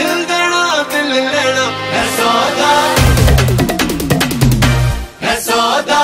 दिल देना दिल लेना है सौदा है सौदा